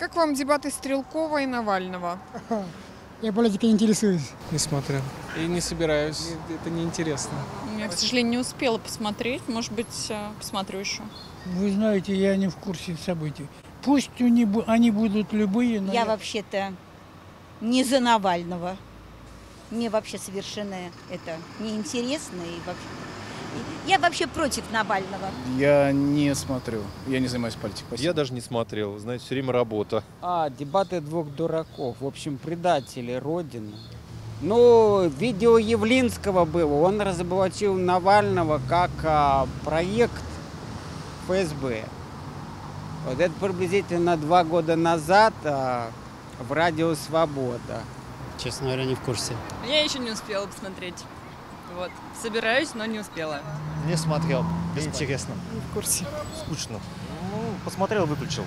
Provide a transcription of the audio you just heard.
Как вам дебаты Стрелкова и Навального? Я политикой не интересуюсь. Не смотрел. И не собираюсь. Это неинтересно. Я, к сожалению, не успела посмотреть. Может быть, э, посмотрю еще. Вы знаете, я не в курсе событий. Пусть они будут любые, но Я вообще-то не за Навального. Мне вообще совершенно это неинтересно. И вообще... Я вообще против Навального. Я не смотрю. Я не занимаюсь политикой. Спасибо. Я даже не смотрел, знаете, все время работа. А, дебаты двух дураков. В общем, предатели Родины. Ну, видео Явлинского было. Он разоблачил Навального как а, проект ФСБ. Вот это приблизительно два года назад а, в радио «Свобода». Честно говоря, не в курсе. Я еще не успела посмотреть. Вот. Собираюсь, но не успела. Не смотрел, неинтересно. Не в курсе. Скучно. Ну, посмотрел, выключил.